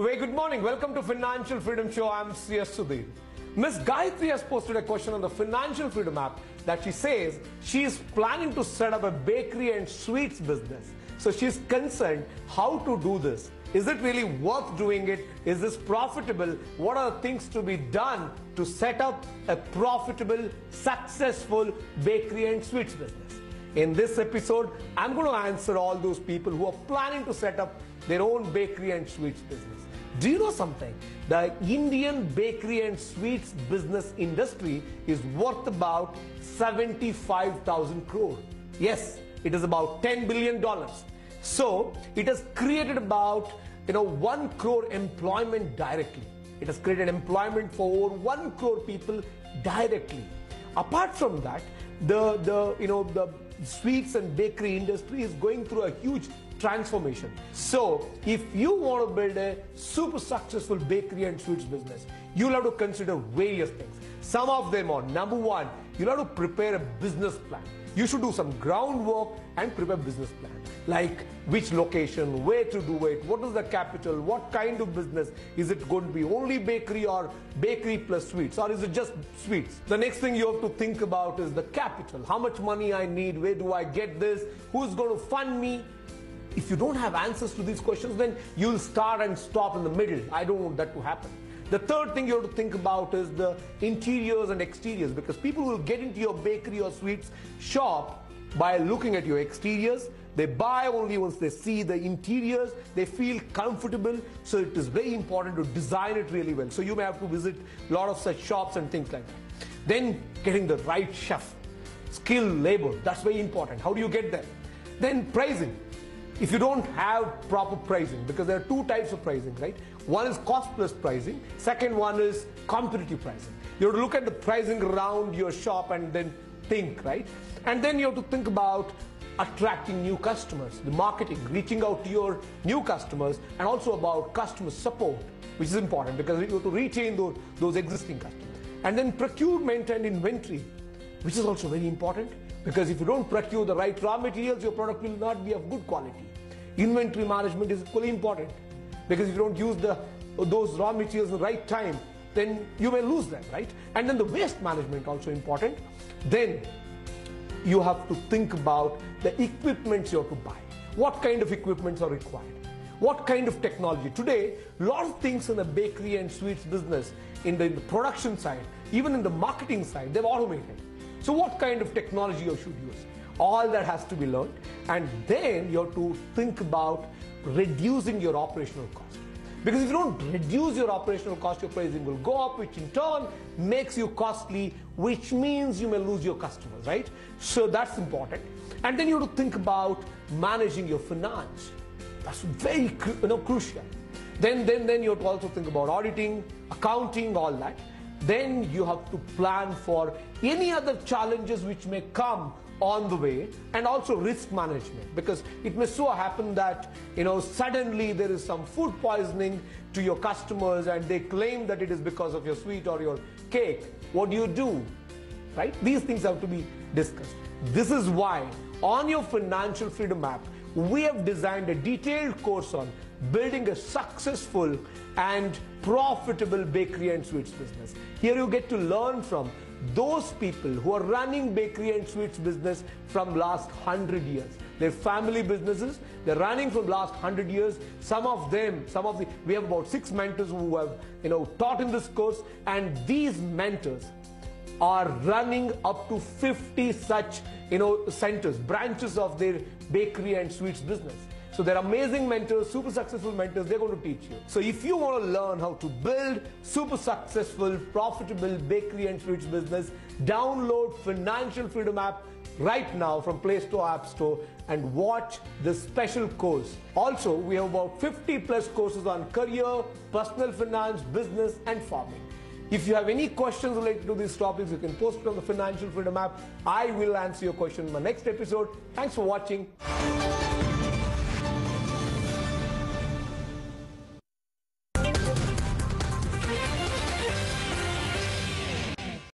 Very good morning. Welcome to Financial Freedom Show. I'm CS Sudhir. Miss Gayatri has posted a question on the Financial Freedom app that she says she is planning to set up a bakery and sweets business. So she's concerned how to do this. Is it really worth doing it? Is this profitable? What are the things to be done to set up a profitable, successful bakery and sweets business? In this episode, I'm going to answer all those people who are planning to set up their own bakery and sweets business. Do you know something? The Indian bakery and sweets business industry is worth about 75,000 crore. Yes, it is about 10 billion dollars. So it has created about you know 1 crore employment directly. It has created employment for over 1 crore people directly. Apart from that, the, the you know the sweets and bakery industry is going through a huge transformation. So, if you want to build a super successful bakery and sweets business, you'll have to consider various things. Some of them are number one, you'll have to prepare a business plan. You should do some groundwork and prepare business plan. Like which location, where to do it, what is the capital, what kind of business, is it going to be only bakery or bakery plus sweets, or is it just sweets? The next thing you have to think about is the capital. How much money I need, where do I get this, who's going to fund me, if you don't have answers to these questions, then you'll start and stop in the middle. I don't want that to happen. The third thing you have to think about is the interiors and exteriors because people will get into your bakery or sweets shop by looking at your exteriors. They buy only once they see the interiors, they feel comfortable. So it is very important to design it really well. So you may have to visit a lot of such shops and things like that. Then getting the right chef, skill, labor, that's very important. How do you get there? Then pricing if you don't have proper pricing, because there are two types of pricing, right? One is cost plus pricing, second one is competitive pricing. You have to look at the pricing around your shop and then think, right? And then you have to think about attracting new customers, the marketing, reaching out to your new customers, and also about customer support, which is important because you have to retain those, those existing customers. And then procurement and inventory, which is also very important because if you don't procure the right raw materials, your product will not be of good quality. Inventory management is equally important because if you don't use the, those raw materials at the right time, then you may lose them, right? And then the waste management also important. Then you have to think about the equipments you have to buy. What kind of equipments are required? What kind of technology? Today, a lot of things in the bakery and sweets business, in the, in the production side, even in the marketing side, they've automated. So what kind of technology you should use? All that has to be learned. And then you have to think about reducing your operational cost. Because if you don't reduce your operational cost, your pricing will go up, which in turn makes you costly, which means you may lose your customers, right? So that's important. And then you have to think about managing your finance. That's very you know, crucial. Then, then, then you have to also think about auditing, accounting, all that then you have to plan for any other challenges which may come on the way and also risk management. Because it may so happen that you know suddenly there is some food poisoning to your customers and they claim that it is because of your sweet or your cake. What do you do? Right? These things have to be discussed. This is why on your financial freedom app we have designed a detailed course on building a successful and profitable bakery and sweets business. Here you get to learn from those people who are running bakery and sweets business from last 100 years. They're family businesses. They're running from last 100 years. Some of them, some of the, we have about six mentors who have, you know, taught in this course. And these mentors are running up to 50 such, you know, centers, branches of their bakery and sweets business. So they're amazing mentors, super successful mentors, they're going to teach you. So if you want to learn how to build super successful, profitable bakery and sweets business, download Financial Freedom app right now from Play Store, App Store and watch this special course. Also, we have about 50 plus courses on career, personal finance, business and farming. If you have any questions related to these topics, you can post it on the Financial Freedom app. I will answer your question in my next episode. Thanks for watching.